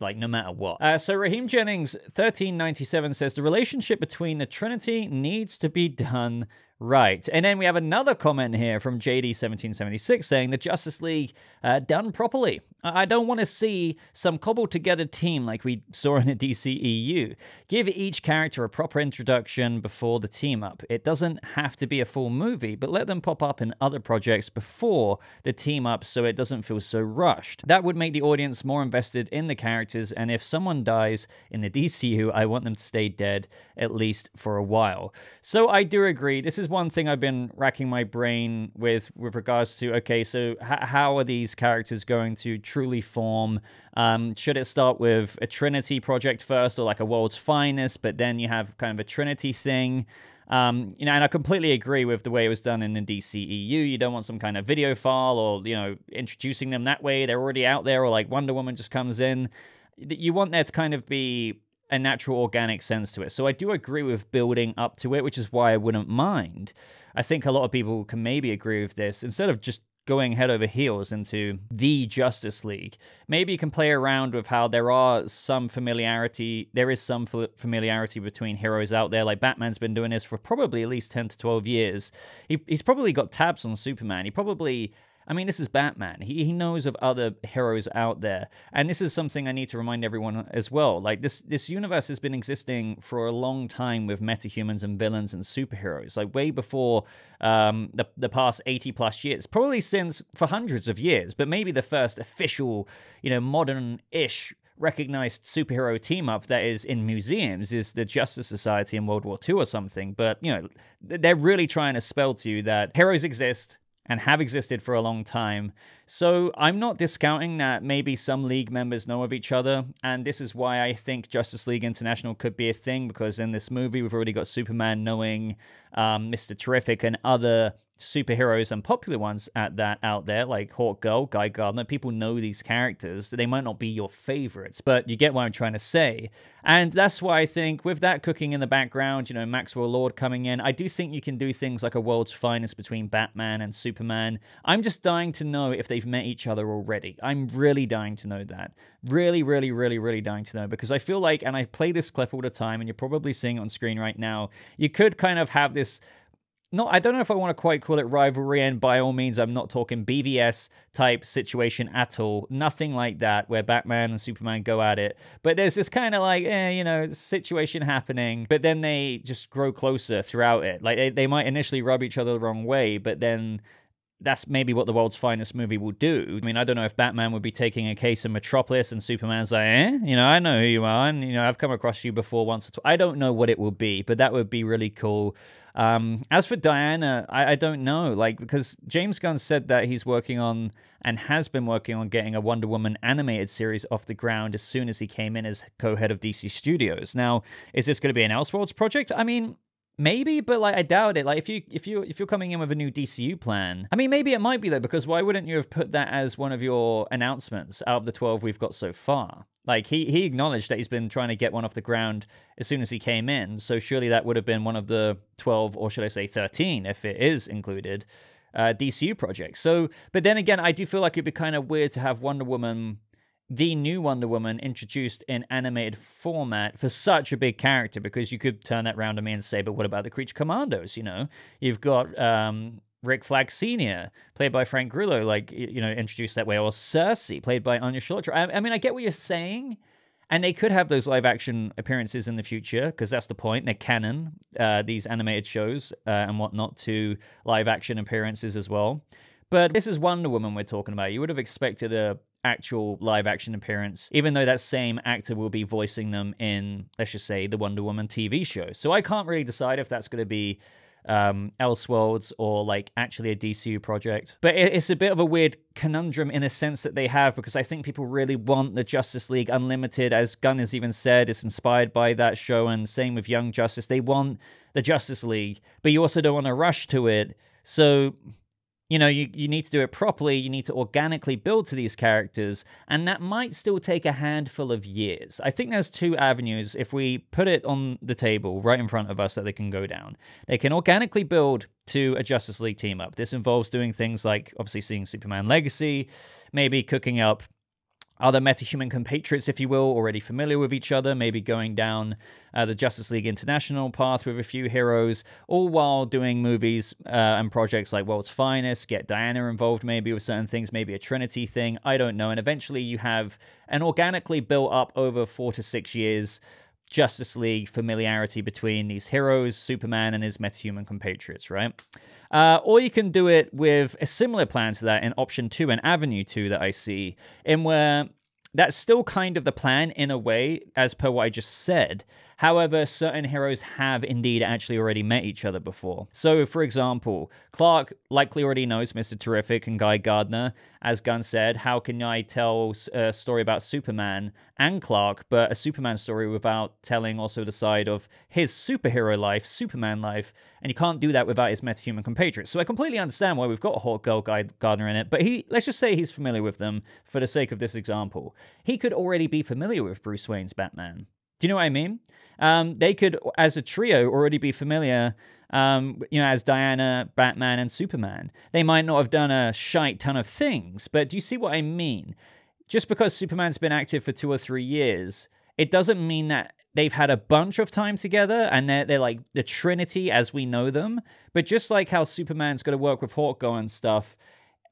like no matter what. Uh, so Raheem Jennings, 1397 says the relationship between the Trinity needs to be done right. And then we have another comment here from JD1776 saying the Justice League uh, done properly. I don't want to see some cobbled together team like we saw in the DCEU. Give each character a proper introduction before the team up. It doesn't have to be a full movie, but let them pop up in other projects before the team up so it doesn't feel so rushed. That would make the audience more invested in the characters, and if someone dies in the DCU, I want them to stay dead at least for a while. So I do agree. This is one thing I've been racking my brain with with regards to okay, so h- how are these characters going to truly form? Um, should it start with a Trinity project first, or like a World's Finest, but then you have kind of a Trinity thing? Um, you know, and I completely agree with the way it was done in the DCEU. You don't want some kind of video file or you know introducing them that way. They're already out there, or like Wonder Woman just comes in. You want there to kind of be a natural organic sense to it. So I do agree with building up to it, which is why I wouldn't mind. I think a lot of people can maybe agree with this instead of just going head over heels into the Justice League. Maybe you can play around with how there are some familiarity, there is some familiarity between heroes out there. Like Batman's been doing this for probably at least 10 to 12 years. He, he's probably got tabs on Superman. He probably I mean, this is Batman. He, he knows of other heroes out there. And this is something I need to remind everyone as well. Like, this, this universe has been existing for a long time with metahumans and villains and superheroes, like way before um, the, the past 80 plus years. Probably since for hundreds of years, but maybe the first official, you know, modern ish recognized superhero team up that is in museums is the Justice Society in World War II or something. But, you know, they're really trying to spell to you that heroes exist, and have existed for a long time. So I'm not discounting that maybe some league members know of each other, and this is why I think Justice League International could be a thing because in this movie we've already got Superman knowing um, Mr. Terrific and other superheroes and popular ones at that out there, like Hawk Girl, Guy Gardner. People know these characters. They might not be your favorites, but you get what I'm trying to say. And that's why I think with that cooking in the background, you know, Maxwell Lord coming in, I do think you can do things like a world's finest between Batman and Superman. I'm just dying to know if they've met each other already. I'm really dying to know that. Really, really, really, really dying to know because I feel like, and I play this clip all the time, and you're probably seeing it on screen right now, you could kind of have this not I don't know if I want to quite call it rivalry, and by all means, I'm not talking BVS type situation at all. Nothing like that, where Batman and Superman go at it. But there's this kind of like, eh, you know, situation happening, but then they just grow closer throughout it. Like they, they might initially rub each other the wrong way, but then that's maybe what the world's finest movie will do. I mean, I don't know if Batman would be taking a case in Metropolis and Superman's like, eh, you know, I know who you are, and you know, I've come across you before once or twice. I don't know what it will be, but that would be really cool. Um, as for Diana, I, I, don't know, like because James Gunn said that he's working on and has been working on getting a Wonder Woman animated series off the ground as soon as he came in as co-head of DC Studios. Now, is this going to be an Elseworlds project? I mean, Maybe, but like I doubt it. Like if you if you if you're coming in with a new DCU plan, I mean maybe it might be though because why wouldn't you have put that as one of your announcements out of the 12 we've got so far? Like he he acknowledged that he's been trying to get one off the ground as soon as he came in. So surely that would have been one of the 12 or should I say 13 if it is included uh, DCU projects. So but then again, I do feel like it'd be kind of weird to have Wonder Woman the new Wonder Woman introduced in animated format for such a big character because you could turn that round to me and say, but what about the Creature Commandos? You know, you've got um, Rick Flag Sr., played by Frank Grillo, like, you know, introduced that way, or Circe, played by Anya Chalotra. I, I mean, I get what you're saying. And they could have those live action appearances in the future because that's the point. They're canon, uh, these animated shows uh, and whatnot, to live action appearances as well. But this is Wonder Woman we're talking about. You would have expected a actual live action appearance, even though that same actor will be voicing them in, let's just say, the Wonder Woman TV show. So I can't really decide if that's going to be um, Elseworlds or like actually a DCU project. But it's a bit of a weird conundrum in a sense that they have because I think people really want the Justice League Unlimited, as Gunn has even said, it's inspired by that show, and same with Young Justice. They want the Justice League, but you also don't want to rush to it. So you know, you, you need to do it properly. You need to organically build to these characters, and that might still take a handful of years. I think there's two avenues if we put it on the table right in front of us that they can go down. They can organically build to a Justice League team up. This involves doing things like obviously seeing Superman Legacy, maybe cooking up other metahuman compatriots, if you will, already familiar with each other, maybe going down uh, the Justice League International path with a few heroes, all while doing movies uh, and projects like World's Finest, get Diana involved maybe with certain things, maybe a Trinity thing, I don't know. And eventually you have an organically built up over four to six years Justice League familiarity between these heroes, Superman and his metahuman compatriots, right? Uh, or you can do it with a similar plan to that in option two and avenue two that I see, in where that's still kind of the plan in a way, as per what I just said. However, certain heroes have indeed actually already met each other before. So, for example, Clark likely already knows Mr. Terrific and Guy Gardner. As Gunn said, how can I tell a story about Superman and Clark, but a Superman story without telling also the side of his superhero life, Superman life? And you can't do that without his metahuman compatriots. So I completely understand why we've got Hawk Girl Guy Gardner in it, but he let's just say he's familiar with them for the sake of this example. He could already be familiar with Bruce Wayne's Batman. Do you know what I mean? Um, they could, as a trio, already be familiar, um, you know, as Diana, Batman, and Superman. They might not have done a shite ton of things, but do you see what I mean? Just because Superman's been active for two or three years, it doesn't mean that they've had a bunch of time together and they're, they're like the Trinity as we know them. But just like how Superman's got to work with Hawkgirl and stuff,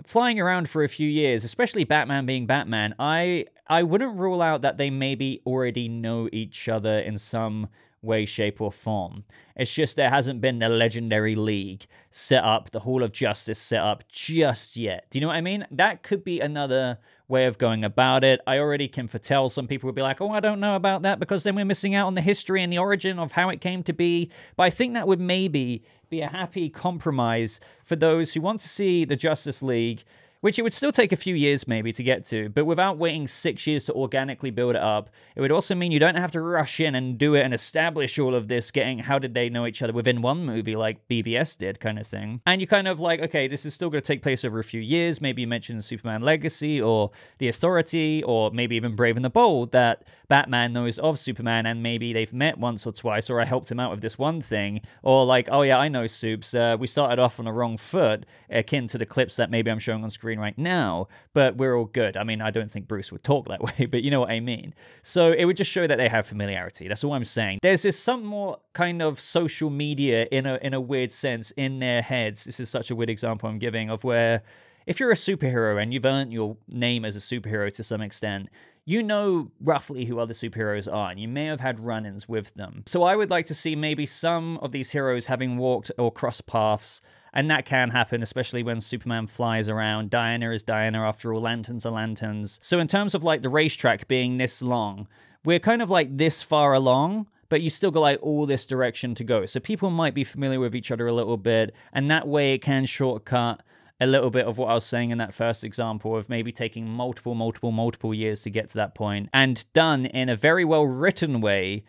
flying around for a few years, especially Batman being Batman, I I wouldn't rule out that they maybe already know each other in some way, shape, or form. It's just there hasn't been the legendary league set up, the Hall of Justice set up just yet. Do you know what I mean? That could be another way of going about it. I already can foretell some people would be like, oh, I don't know about that because then we're missing out on the history and the origin of how it came to be. But I think that would maybe be a happy compromise for those who want to see the Justice League which it would still take a few years maybe to get to, but without waiting six years to organically build it up, it would also mean you don't have to rush in and do it and establish all of this, getting how did they know each other within one movie like BVS did, kind of thing. And you kind of like, okay, this is still going to take place over a few years. Maybe you mentioned Superman Legacy or The Authority, or maybe even Brave and the Bold that Batman knows of Superman and maybe they've met once or twice, or I helped him out with this one thing, or like, oh yeah, I know Soups. Uh, we started off on the wrong foot, akin to the clips that maybe I'm showing on screen screen right now, but we're all good. I mean, I don't think Bruce would talk that way, but you know what I mean. So it would just show that they have familiarity. That's all I'm saying. There's this some more kind of social media in a in a weird sense in their heads. This is such a weird example I'm giving of where if you're a superhero and you've earned your name as a superhero to some extent, you know roughly who other superheroes are, and you may have had run ins with them. So I would like to see maybe some of these heroes having walked or crossed paths and that can happen, especially when Superman flies around. Diana is Diana, after all, lanterns are lanterns. So, in terms of like the racetrack being this long, we're kind of like this far along, but you still got like all this direction to go. So, people might be familiar with each other a little bit, and that way it can shortcut a little bit of what I was saying in that first example of maybe taking multiple, multiple, multiple years to get to that point and done in a very well written way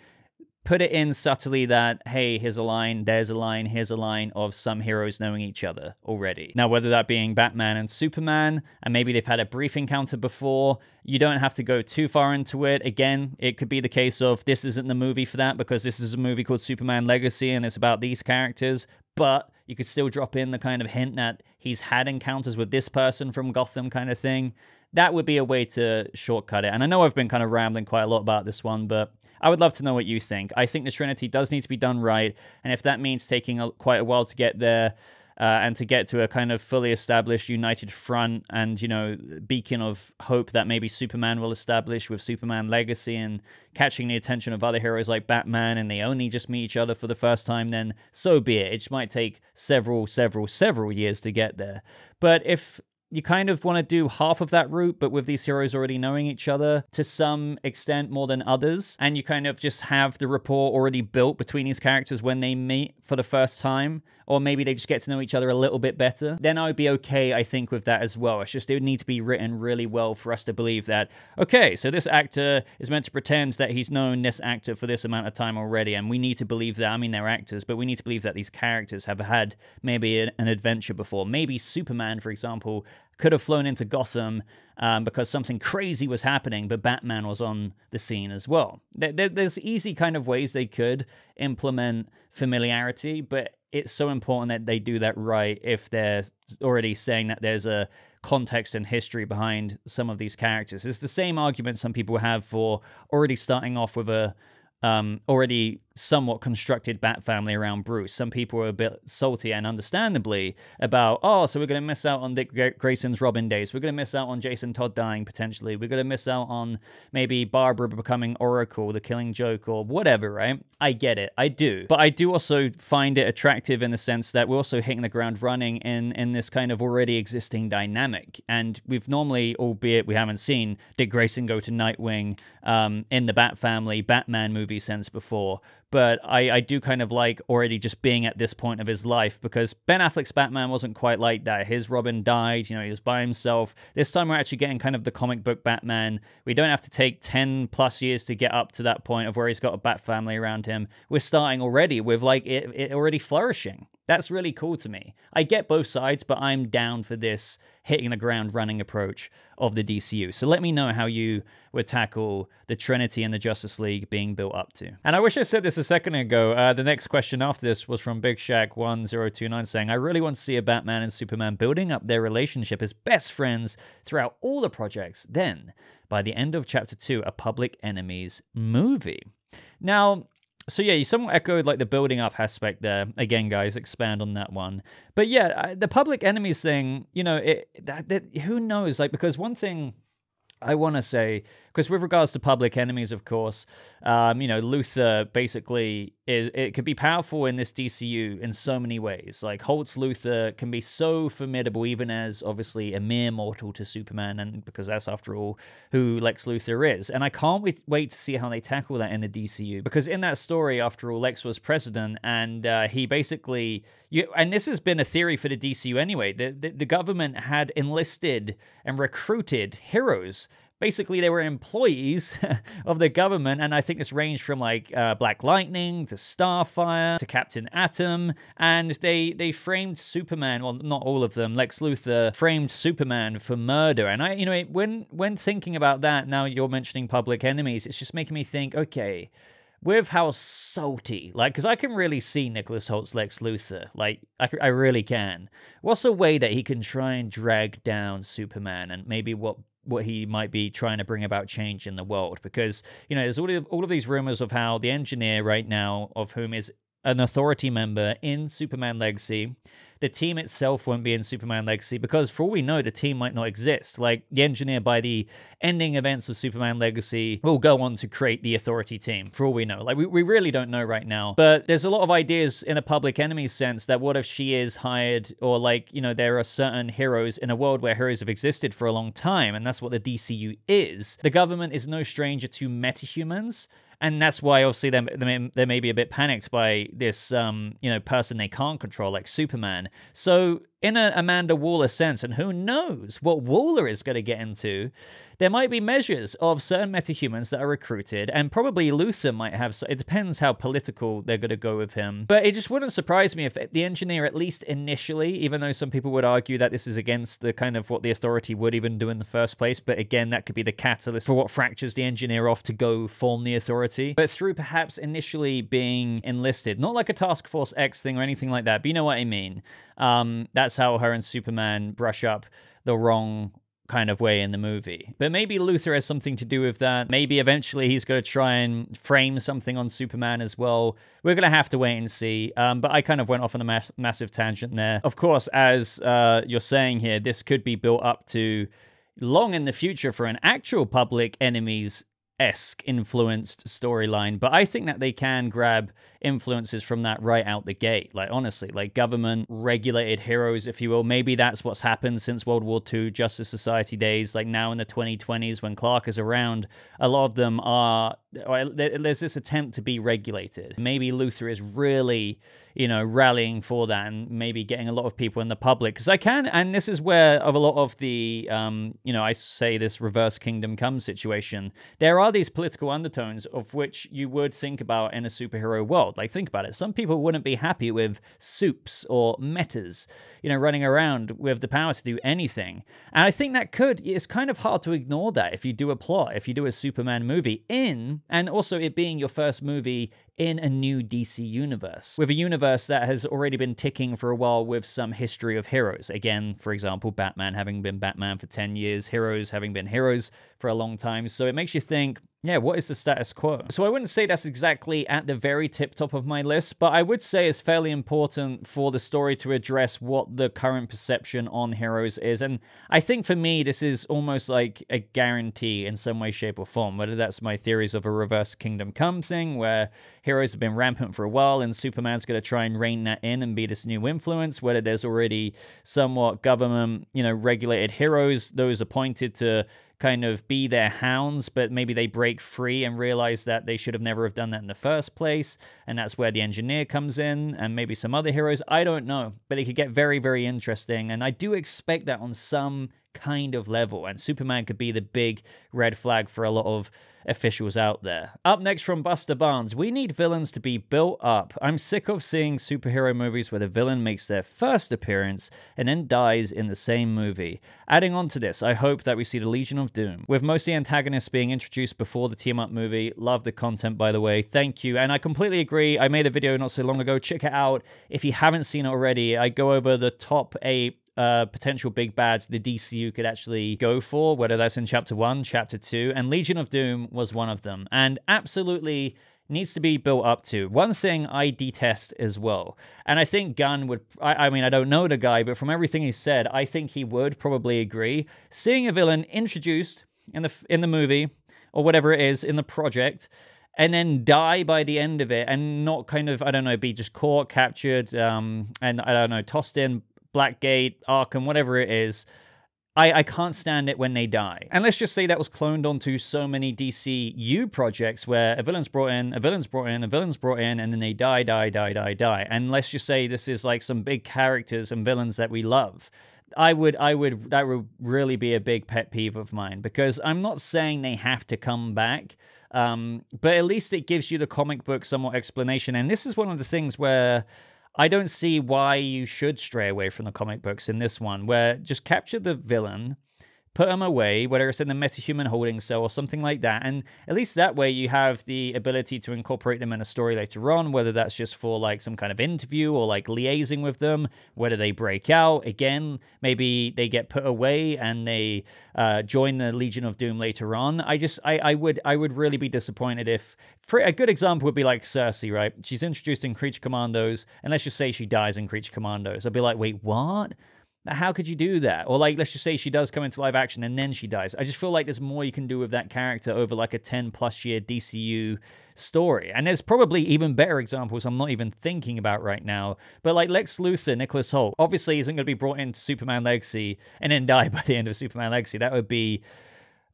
put it in subtly that, hey, here's a line, there's a line, here's a line of some heroes knowing each other already. Now, whether that being Batman and Superman, and maybe they've had a brief encounter before, you don't have to go too far into it. Again, it could be the case of this isn't the movie for that because this is a movie called Superman Legacy and it's about these characters, but you could still drop in the kind of hint that he's had encounters with this person from Gotham kind of thing. That would be a way to shortcut it. And I know I've been kind of rambling quite a lot about this one, but I would love to know what you think. I think the Trinity does need to be done right, and if that means taking a, quite a while to get there, uh, and to get to a kind of fully established united front and you know beacon of hope that maybe Superman will establish with Superman Legacy and catching the attention of other heroes like Batman and they only just meet each other for the first time then so be it it might take several several several years to get there but if you kind of want to do half of that route, but with these heroes already knowing each other to some extent more than others. And you kind of just have the rapport already built between these characters when they meet for the first time or maybe they just get to know each other a little bit better, then I would be okay, I think, with that as well. It's just it would need to be written really well for us to believe that, okay, so this actor is meant to pretend that he's known this actor for this amount of time already, and we need to believe that. I mean, they're actors, but we need to believe that these characters have had maybe an adventure before. Maybe Superman, for example, could have flown into Gotham um, because something crazy was happening, but Batman was on the scene as well. There, there, there's easy kind of ways they could implement familiarity, but it's so important that they do that right if they're already saying that there's a context and history behind some of these characters. It's the same argument some people have for already starting off with a um, already somewhat constructed Bat family around Bruce. Some people are a bit salty and understandably about, oh, so we're going to miss out on Dick Grayson's Robin days. We're going to miss out on Jason Todd dying potentially. We're going to miss out on maybe Barbara becoming Oracle, the Killing Joke, or whatever, right? I get it. I do. But I do also find it attractive in the sense that we're also hitting the ground running in, in this kind of already existing dynamic. And we've normally, albeit we haven't seen Dick Grayson go to Nightwing um, in the Bat family Batman movie sense before but I, I do kind of like already just being at this point of his life because Ben Affleck's Batman wasn't quite like that. His Robin died, you know, he was by himself. This time we're actually getting kind of the comic book Batman. We don't have to take 10 plus years to get up to that point of where he's got a Bat family around him. We're starting already with like it, it already flourishing. That's really cool to me. I get both sides, but I'm down for this hitting the ground running approach of the DCU. So let me know how you would tackle the Trinity and the Justice League being built up to. And I wish I said this a second ago. Uh, the next question after this was from Big Shack 1029 saying, I really want to see a Batman and Superman building up their relationship as best friends throughout all the projects. Then, by the end of chapter 2, a Public Enemies movie. Now, so yeah, you somewhat echoed like the building up aspect there. Again, guys, expand on that one. But yeah, uh, the public enemies thing, you know, it that, that who knows? Like because one thing I want to say, because with regards to public enemies, of course, um, you know, Luthor basically is it could be powerful in this DCU in so many ways. Like Hoult's Luthor can be so formidable, even as obviously a mere mortal to Superman, and because that's after all who Lex Luthor is. And I can't wait, wait to see how they tackle that in the DCU, because in that story, after all, Lex was president, and uh, he basically, you, and this has been a theory for the DCU anyway. The, the the government had enlisted and recruited heroes basically they were employees of the government and i think this ranged from like uh, black lightning to starfire to captain atom and they they framed superman well not all of them lex luthor framed superman for murder and i you know when when thinking about that now you're mentioning public enemies it's just making me think okay with how salty, like, because I can really see Nicholas Hoult's Lex Luthor. Like, I, I really can. What's a way that he can try and drag down Superman and maybe what what he might be trying to bring about change in the world because you know there's all of, all of these rumors of how the engineer right now of whom is an authority member in Superman Legacy the team itself won't be in Superman Legacy because, for all we know, the team might not exist. Like the engineer, by the ending events of Superman Legacy, will go on to create the Authority team. For all we know, like we, we really don't know right now. But there's a lot of ideas in a public enemy sense that what if she is hired, or like you know there are certain heroes in a world where heroes have existed for a long time, and that's what the DCU is. The government is no stranger to metahumans and that's why obviously they they they may be a bit panicked by this um you know person they can't control like Superman. So in an Amanda Waller sense, and who knows what Waller is going to get into, there might be measures of certain metahumans that are recruited, and probably Luthor might have. It depends how political they're going to go with him. But it just wouldn't surprise me if the engineer, at least initially, even though some people would argue that this is against the kind of what the authority would even do in the first place, but again, that could be the catalyst for what fractures the engineer off to go form the authority. But through perhaps initially being enlisted, not like a Task Force X thing or anything like that, but you know what I mean. Um, that's how her and Superman brush up the wrong kind of way in the movie. But maybe Luthor has something to do with that. Maybe eventually he's going to try and frame something on Superman as well. We're going to have to wait and see. Um, but I kind of went off on a ma massive tangent there. Of course, as uh, you're saying here, this could be built up to long in the future for an actual public enemies esque influenced storyline, but I think that they can grab influences from that right out the gate. Like, honestly, like government regulated heroes, if you will. Maybe that's what's happened since World War II, Justice Society days. Like now in the 2020s, when Clark is around, a lot of them are, there's this attempt to be regulated. Maybe Luthor is really you know, rallying for that and maybe getting a lot of people in the public. Because I can, and this is where of a lot of the, um, you know, I say this reverse kingdom come situation, there are these political undertones of which you would think about in a superhero world. Like, think about it. Some people wouldn't be happy with supes or metas, you know, running around with the power to do anything. And I think that could, it's kind of hard to ignore that if you do a plot, if you do a Superman movie in, and also it being your first movie in a new DC universe, with a universe that has already been ticking for a while with some history of heroes. Again, for example, Batman having been Batman for 10 years, heroes having been heroes for a long time. So it makes you think, yeah, what is the status quo? So I wouldn't say that's exactly at the very tip top of my list, but I would say it's fairly important for the story to address what the current perception on heroes is. And I think for me, this is almost like a guarantee in some way, shape, or form, whether that's my theories of a reverse kingdom come thing, where heroes have been rampant for a while and Superman's going to try and rein that in and be this new influence, whether there's already somewhat government, you know, regulated heroes, those appointed to kind of be their hounds, but maybe they break free and realize that they should have never have done that in the first place. And that's where the engineer comes in and maybe some other heroes. I don't know, but it could get very, very interesting. And I do expect that on some kind of level. And Superman could be the big red flag for a lot of officials out there. Up next from Buster Barnes, we need villains to be built up. I'm sick of seeing superhero movies where the villain makes their first appearance and then dies in the same movie. Adding on to this, I hope that we see the Legion of Doom, with most of the antagonists being introduced before the team up movie. Love the content, by the way. Thank you. And I completely agree. I made a video not so long ago. Check it out. If you haven't seen it already, I go over the top eight uh, potential big bads the DCU could actually go for, whether that's in Chapter 1, Chapter 2, and Legion of Doom was one of them. And absolutely needs to be built up to. One thing I detest as well, and I think Gunn would, I, I, mean, I don't know the guy, but from everything he said, I think he would probably agree. Seeing a villain introduced in the in the movie or whatever it is in the project, and then die by the end of it, and not kind of, I don't know, be just caught, captured, um, and I don't know, tossed in Blackgate, Arkham, whatever it is. I, I can't stand it when they die. And let's just say that was cloned onto so many DCU projects where a villain's brought in, a villain's brought in, a villain's brought in, and then they die, die, die, die, die. And let's just say this is like some big characters and villains that we love. I would, I would, that would really be a big pet peeve of mine because I'm not saying they have to come back, um, but at least it gives you the comic book somewhat explanation. And this is one of the things where I don't see why you should stray away from the comic books in this one, where just capture the villain put them away, whether it's in the metahuman holding cell or something like that. And at least that way you have the ability to incorporate them in a story later on, whether that's just for like some kind of interview or like liaising with them, whether they break out. Again, maybe they get put away and they uh, join the Legion of Doom later on. I just, I, I would, I would really be disappointed if, for a good example would be like Circe, right? She's introduced in Creature Commandos, and let's just say she dies in Creature Commandos. I'd be like, wait, what? How could you do that? Or like, let's just say she does come into live action and then she dies. I just feel like there's more you can do with that character over like a 10 plus year DCU story. And there's probably even better examples I'm not even thinking about right now. But like Lex Luthor, Nicholas Hoult, obviously isn't going to be brought into Superman Legacy and then die by the end of Superman Legacy. That would be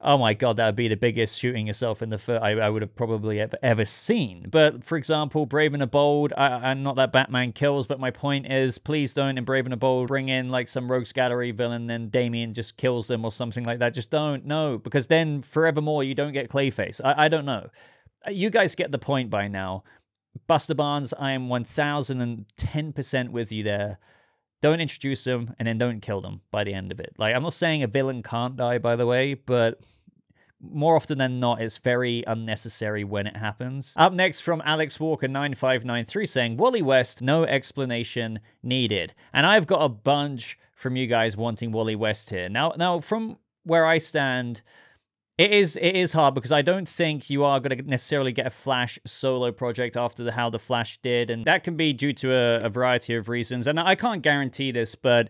oh my god, that would be the biggest shooting yourself in the foot I, I would have probably ever, ever seen. But for example, Brave and the Bold, I, am not that Batman kills, but my point is, please don't in Brave and the Bold bring in like some Rogues Gallery villain and Damian just kills them or something like that. Just don't, no, because then forevermore you don't get Clayface. I, I don't know. Uh, you guys get the point by now. Buster Barnes, I am 1010% with you there don't introduce them and then don't kill them by the end of it. Like I'm not saying a villain can't die by the way, but more often than not, it's very unnecessary when it happens. Up next from Alex Walker 9593 saying, Wally West, no explanation needed. And I've got a bunch from you guys wanting Wally West here. Now, now from where I stand, it is it is hard because I don't think you are going to necessarily get a Flash solo project after the, how the Flash did, and that can be due to a, a variety of reasons. And I can't guarantee this, but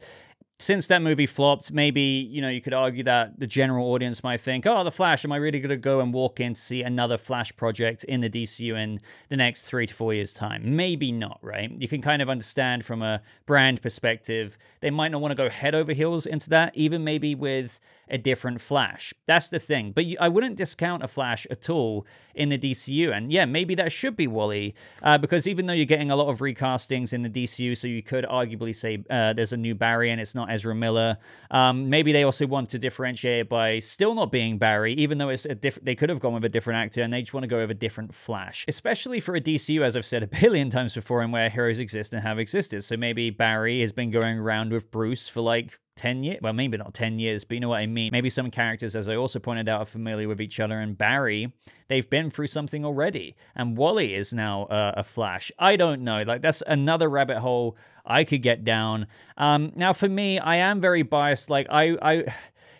since that movie flopped, maybe, you know, you could argue that the general audience might think, oh, The Flash, am I really going to go and walk in to see another Flash project in the DCU in the next three to four years' time? Maybe not, right? You can kind of understand from a brand perspective, they might not want to go head over heels into that, even maybe with a different Flash. That's the thing. But I wouldn't discount a Flash at all in the DCU. And yeah, maybe that should be Wally, uh, because even though you're getting a lot of recastings in the DCU, so you could arguably say uh, there's a new Barry and it's not Ezra Miller. Um, maybe they also want to differentiate by still not being Barry, even though it's a different. They could have gone with a different actor, and they just want to go with a different Flash, especially for a DCU, as I've said a billion times before, and where heroes exist and have existed. So maybe Barry has been going around with Bruce for like 10 years well maybe not 10 years but you know what i mean? Maybe some characters as i also pointed out are familiar with each other. And barry they've been through something already. And wally is now uh, a flash. I don't know. Like that's another rabbit hole i could get down. Um now for me i am very biased. Like i i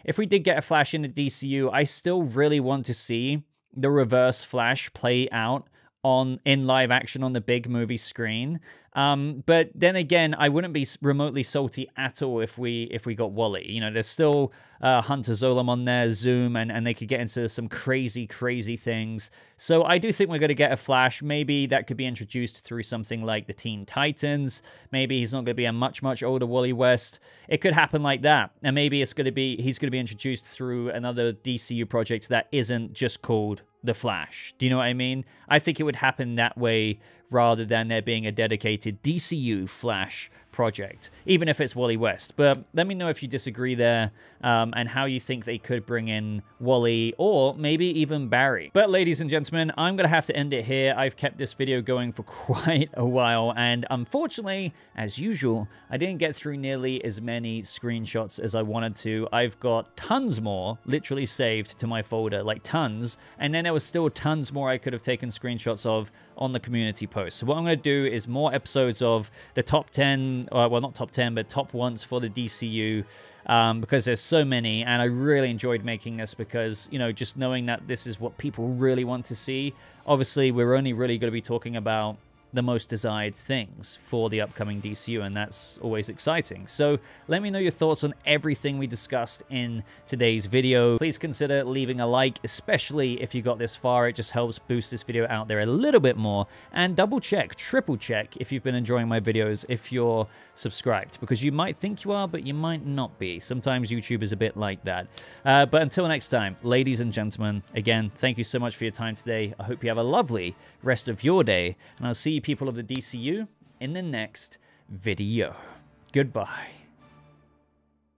if we did get a flash in the dcu i still really want to see the reverse flash play out on in live action on the big movie screen. Um, but then again, I wouldn't be remotely salty at all if we if we got Wally. You know, there's still uh, Hunter Zolomon on there, Zoom, and, and they could get into some crazy, crazy things. So I do think we're going to get a Flash. Maybe that could be introduced through something like the Teen Titans. Maybe he's not going to be a much, much older Wally West. It could happen like that. And maybe it's going to be he's going to be introduced through another DCU project that isn't just called the Flash. Do you know what I mean? I think it would happen that way rather than there being a dedicated DCU Flash project, even if it's Wally West. But let me know if you disagree there um, and how you think they could bring in Wally or maybe even Barry. But ladies and gentlemen, I'm going to have to end it here. I've kept this video going for quite a while and unfortunately, as usual, I didn't get through nearly as many screenshots as I wanted to. I've got tons more literally saved to my folder, like tons, and then there was still tons more I could have taken screenshots of on the community post. So what I'm going to do is more episodes of the top 10 uh, well, not top 10, but top ones for the DCU um, because there's so many. And I really enjoyed making this because, you know, just knowing that this is what people really want to see. Obviously, we're only really going to be talking about the most desired things for the upcoming DCU, and that's always exciting. So let me know your thoughts on everything we discussed in today's video. Please consider leaving a like, especially if you got this far. It just helps boost this video out there a little bit more. And double check, triple check if you've been enjoying my videos, if you're subscribed, because you might think you are, but you might not be. Sometimes YouTube is a bit like that. Uh, but until next time, ladies and gentlemen, again, thank you so much for your time today. I hope you have a lovely rest of your day, and I'll see you people of the DCU in the next video. Goodbye.